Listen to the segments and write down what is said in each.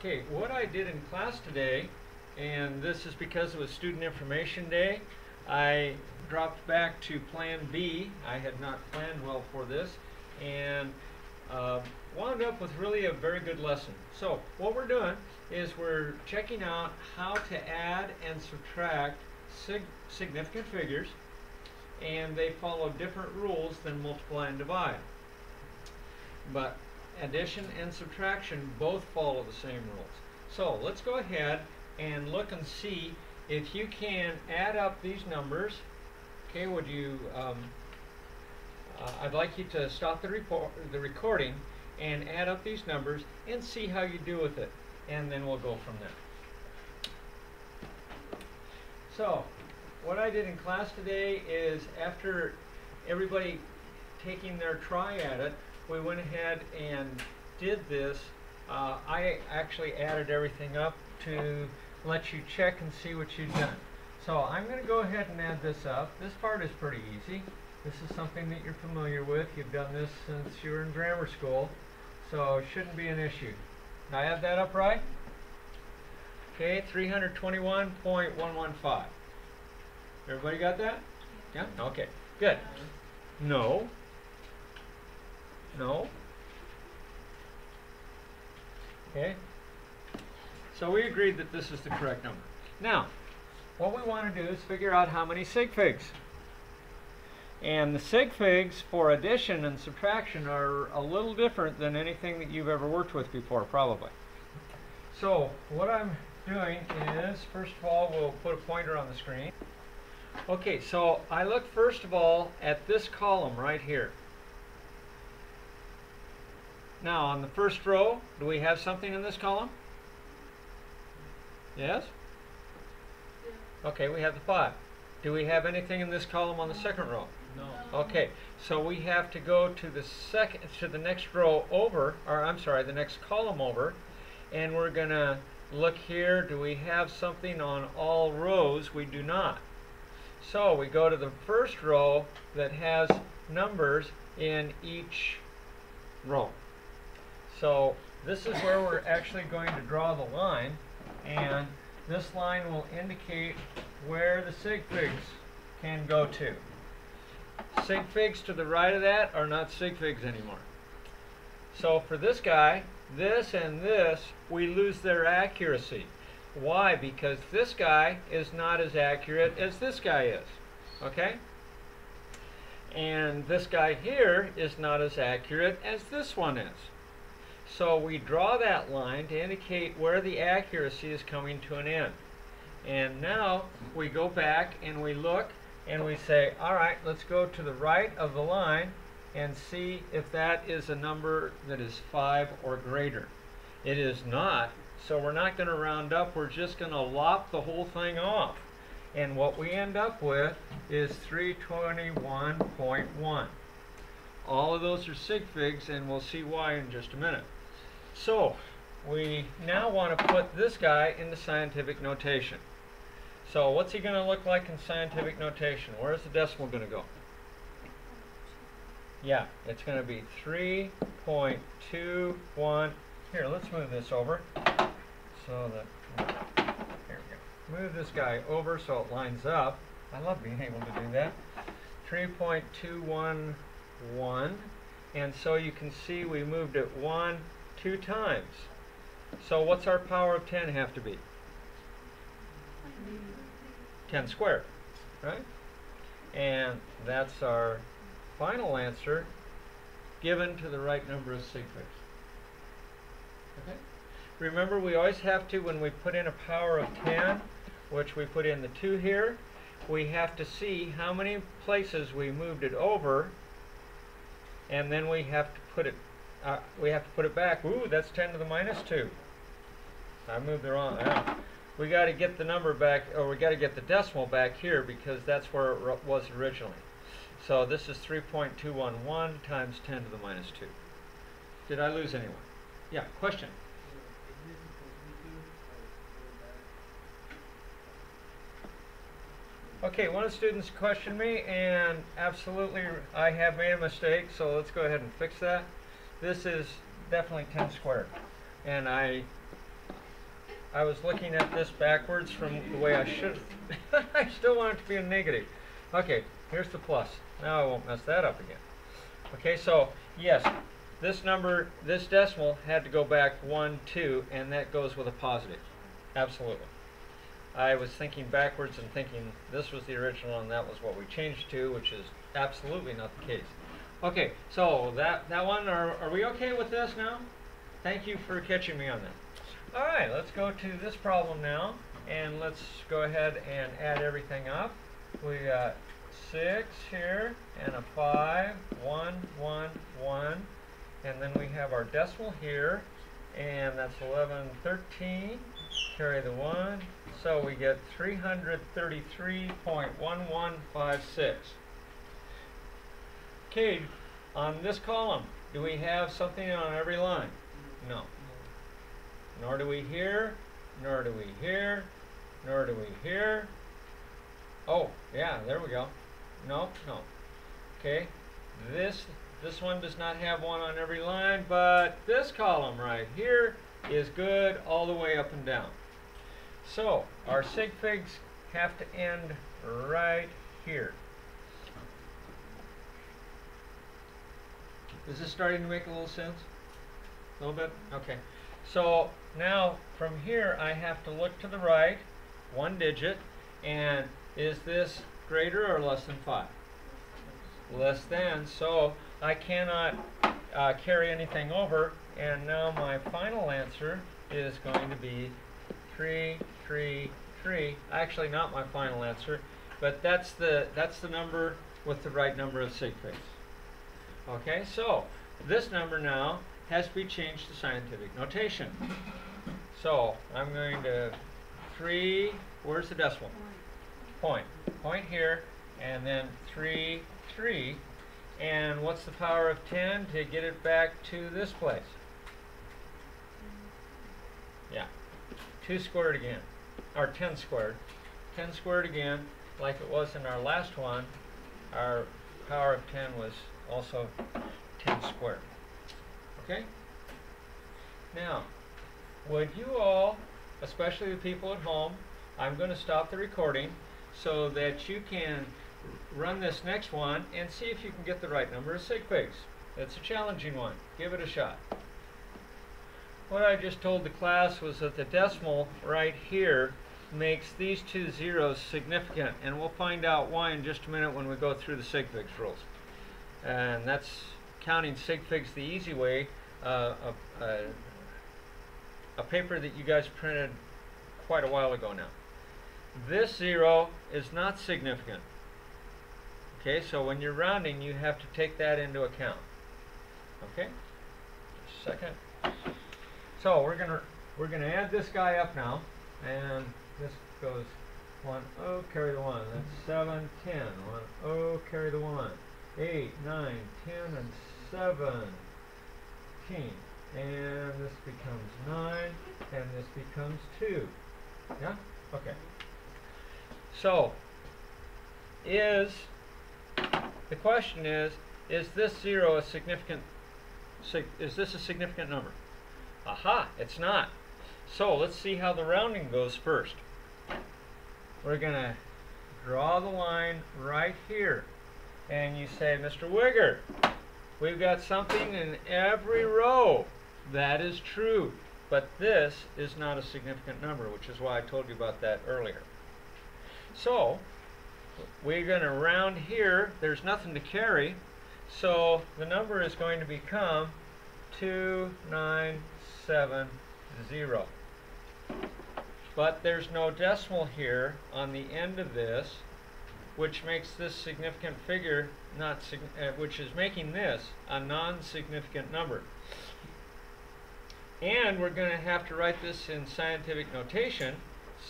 Okay, what I did in class today, and this is because it was Student Information Day, I dropped back to Plan B. I had not planned well for this, and uh, wound up with really a very good lesson. So, what we're doing is we're checking out how to add and subtract sig significant figures, and they follow different rules than multiply and divide. But addition and subtraction both follow the same rules. So let's go ahead and look and see if you can add up these numbers. Okay, would you, um, uh, I'd like you to stop the, report, the recording and add up these numbers and see how you do with it. And then we'll go from there. So, what I did in class today is after everybody taking their try at it, we went ahead and did this. Uh, I actually added everything up to let you check and see what you've done. So I'm going to go ahead and add this up. This part is pretty easy. This is something that you're familiar with. You've done this since you were in grammar school, so it shouldn't be an issue. I add that up right? Okay, 321.115. Everybody got that? Yeah? Okay, good. No. No. Okay. So we agreed that this is the correct number. Now, what we want to do is figure out how many sig figs. And the sig figs for addition and subtraction are a little different than anything that you've ever worked with before, probably. So what I'm doing is, first of all, we'll put a pointer on the screen. Okay, so I look first of all at this column right here. Now, on the first row, do we have something in this column? Yes? Okay, we have the 5. Do we have anything in this column on the second row? No. Okay, so we have to go to the second to the next row over, or I'm sorry, the next column over, and we're going to look here. Do we have something on all rows? We do not. So we go to the first row that has numbers in each row. So this is where we're actually going to draw the line, and this line will indicate where the sig figs can go to. Sig figs to the right of that are not sig figs anymore. So for this guy, this and this, we lose their accuracy. Why? Because this guy is not as accurate as this guy is. Okay? And this guy here is not as accurate as this one is. So we draw that line to indicate where the accuracy is coming to an end. And now we go back and we look and we say, all right, let's go to the right of the line and see if that is a number that is 5 or greater. It is not, so we're not going to round up, we're just going to lop the whole thing off. And what we end up with is 321.1. All of those are sig figs, and we'll see why in just a minute. So, we now want to put this guy in the scientific notation. So, what's he going to look like in scientific notation? Where's the decimal going to go? Yeah, it's going to be 3.21. Here, let's move this over. So that, here we go. Move this guy over so it lines up. I love being able to do that. 3.211. And so you can see we moved it one, two times. So what's our power of 10 have to be? 10 squared, right? And that's our final answer given to the right number of sig figs. Okay? Remember, we always have to, when we put in a power of 10, which we put in the 2 here, we have to see how many places we moved it over, and then we have to put it uh, we have to put it back. Ooh, that's 10 to the minus 2. I moved the wrong. Uh, we got to get the number back, or we got to get the decimal back here because that's where it was originally. So this is 3.211 times 10 to the minus 2. Did I lose anyone? Yeah, question. Okay, one of the students questioned me, and absolutely I have made a mistake, so let's go ahead and fix that. This is definitely 10 squared. And I I was looking at this backwards from the way I should. I still want it to be a negative. Okay, here's the plus. Now I won't mess that up again. Okay, so yes, this number, this decimal had to go back 1, 2, and that goes with a positive. Absolutely. I was thinking backwards and thinking this was the original and that was what we changed to, which is absolutely not the case. Okay, so that, that one, are, are we okay with this now? Thank you for catching me on that. All right, let's go to this problem now, and let's go ahead and add everything up. We got 6 here, and a 5, 1, 1, 1, and then we have our decimal here, and that's 11, 13, carry the 1, so we get 333.1156. On this column, do we have something on every line? No. Nor do we here, nor do we here, nor do we here. Oh, yeah, there we go. No, no. Okay, this this one does not have one on every line, but this column right here is good all the way up and down. So, our sig figs have to end right here. Is this starting to make a little sense? A little bit? Okay. So now from here I have to look to the right, one digit, and is this greater or less than 5? Less than, so I cannot uh, carry anything over, and now my final answer is going to be 3, 3, 3. Actually not my final answer, but that's the, that's the number with the right number of sig figs. Okay, so this number now has to be changed to scientific notation. So I'm going to 3, where's the decimal? Point. Point here, and then 3, 3. And what's the power of 10 to get it back to this place? Yeah. 2 squared again, or 10 squared. 10 squared again, like it was in our last one, our power of 10 was also 10 squared. Okay? Now, would you all, especially the people at home, I'm going to stop the recording so that you can run this next one and see if you can get the right number of sig figs. It's a challenging one. Give it a shot. What I just told the class was that the decimal right here makes these two zeros significant, and we'll find out why in just a minute when we go through the sig figs rules. And that's counting sig figs the easy way, uh, a, a, a paper that you guys printed quite a while ago now. This zero is not significant. Okay, so when you're rounding, you have to take that into account. Okay, second. So we're gonna we're gonna add this guy up now, and this goes one oh carry the one. That's seven, ten. One oh carry the one. Eight, nine, ten, and 17. And this becomes 9, and this becomes 2. Yeah? Okay. So, is, the question is, is this 0 a significant, sig, is this a significant number? Aha, it's not. So, let's see how the rounding goes first. We're going to draw the line right here. And you say, Mr. Wigger, We've got something in every row. That is true. But this is not a significant number, which is why I told you about that earlier. So, we're going to round here. There's nothing to carry. So, the number is going to become 2970. But there's no decimal here on the end of this, which makes this significant figure not uh, which is making this a non-significant number. And we're going to have to write this in scientific notation.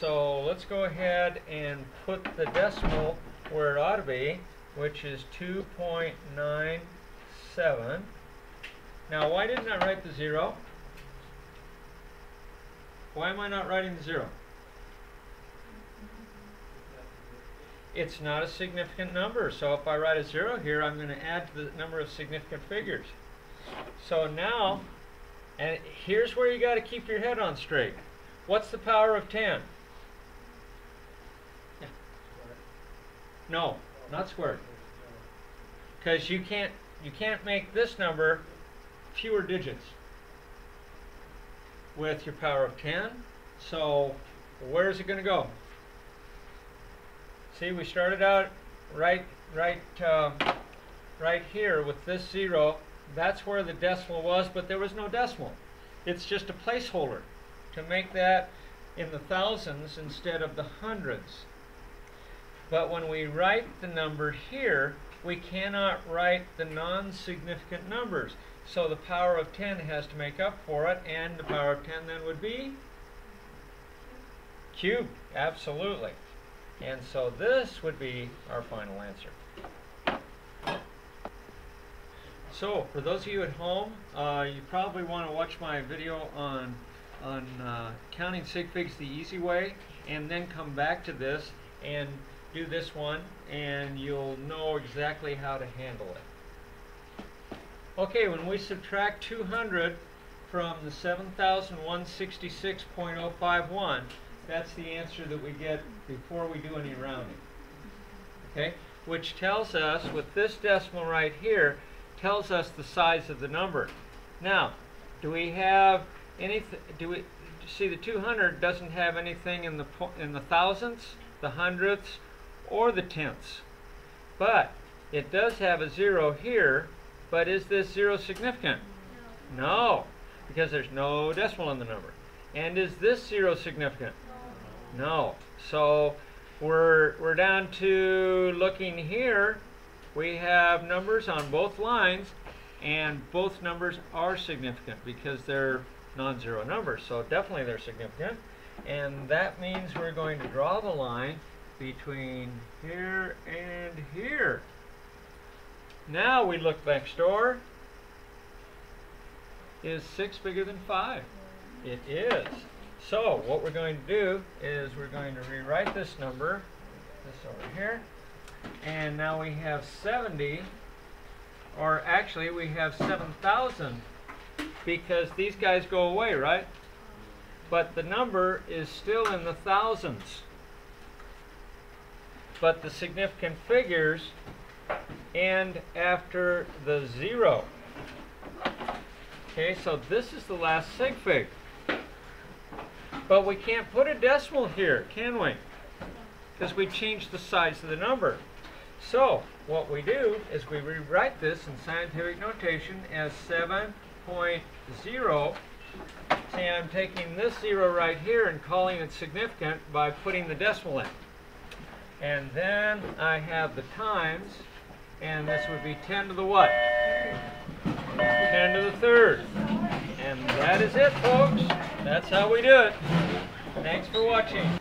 So let's go ahead and put the decimal where it ought to be, which is 2.97. Now, why didn't I write the zero? Why am I not writing the zero? It's not a significant number. So if I write a zero here, I'm going to add to the number of significant figures. So now, and here's where you got to keep your head on straight. What's the power of 10? No, not squared. Because you can't you can't make this number fewer digits with your power of 10. So where is it going to go? See, we started out right right uh, right here with this zero. That's where the decimal was, but there was no decimal. It's just a placeholder to make that in the thousands instead of the hundreds. But when we write the number here, we cannot write the non-significant numbers. So the power of 10 has to make up for it, and the power of 10 then would be cubed, absolutely. And so this would be our final answer. So, for those of you at home, uh, you probably want to watch my video on, on uh, counting sig figs the easy way, and then come back to this and do this one, and you'll know exactly how to handle it. Okay, when we subtract 200 from the 7,166.051, that's the answer that we get before we do any rounding. Okay, which tells us, with this decimal right here, tells us the size of the number. Now, do we have anything, do we, see the 200 doesn't have anything in the, in the thousandths, the hundredths, or the tenths. But it does have a zero here, but is this zero significant? No. no, because there's no decimal in the number. And is this zero significant? No. So we're, we're down to looking here. We have numbers on both lines, and both numbers are significant because they're non-zero numbers. So definitely they're significant. And that means we're going to draw the line between here and here. Now we look next door. Is 6 bigger than 5? It is. So what we're going to do is we're going to rewrite this number, this over here, and now we have 70, or actually we have 7,000 because these guys go away, right? But the number is still in the thousands but the significant figures end after the zero. Okay, so this is the last sig fig. But we can't put a decimal here, can we? Because we changed the size of the number. So, what we do is we rewrite this in scientific notation as 7.0. See, I'm taking this zero right here and calling it significant by putting the decimal in. And then I have the times, and this would be 10 to the what? 10 to the third. And that is it, folks. That's how we do it. Thanks for watching.